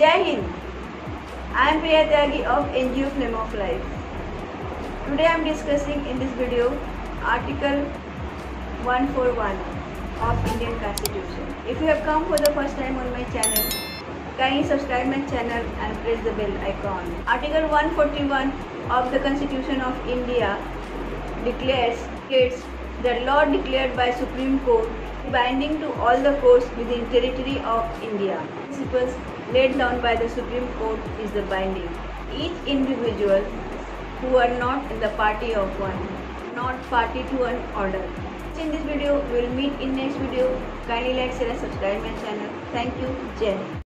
Jai Hind. I am Priya Tyagi of NGO Flame of Life. Today I am discussing in this video Article 141 of Indian Constitution. If you have come for the first time on my channel, kindly subscribe my channel and press the bell icon. Article 141 of the Constitution of India declares states the law declared by Supreme Court binding to all the courts within territory of India. Principles laid down by the Supreme Court is the binding. Each individual who are not in the party of one, not party to an order. In this video, we will meet in next video. Kindly like, share and subscribe my channel. Thank you. Jai.